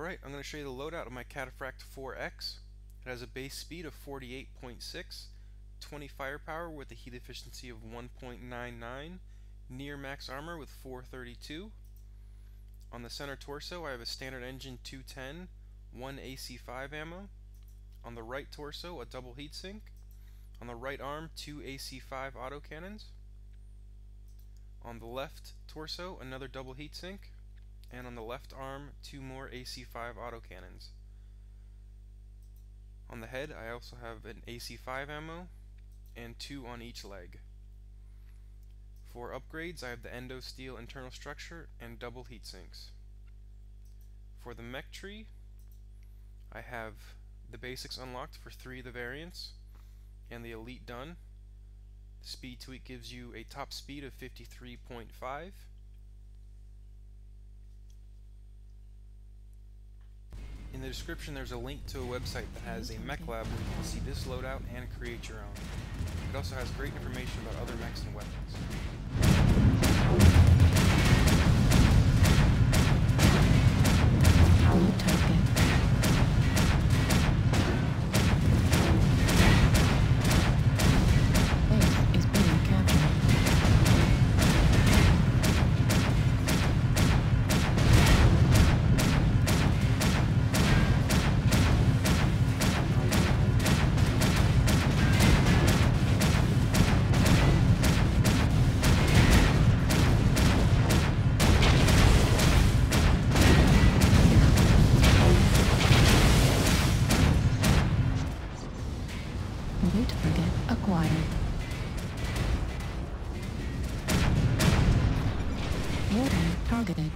Alright, I'm going to show you the loadout of my Cataphract 4X. It has a base speed of 48.6, 20 firepower with a heat efficiency of 1.99, near max armor with 432. On the center torso I have a standard engine 210, 1 AC5 ammo. On the right torso a double heatsink. On the right arm two AC5 autocannons. On the left torso another double heatsink and on the left arm two more AC5 autocannons. On the head I also have an AC5 ammo and two on each leg. For upgrades I have the endo steel internal structure and double heat sinks. For the mech tree I have the basics unlocked for three of the variants and the elite done. The speed tweak gives you a top speed of 53.5 description there's a link to a website that has a mech lab where you can see this loadout and create your own. It also has great information about other mechs and weapons. New target acquired. Warhead targeted.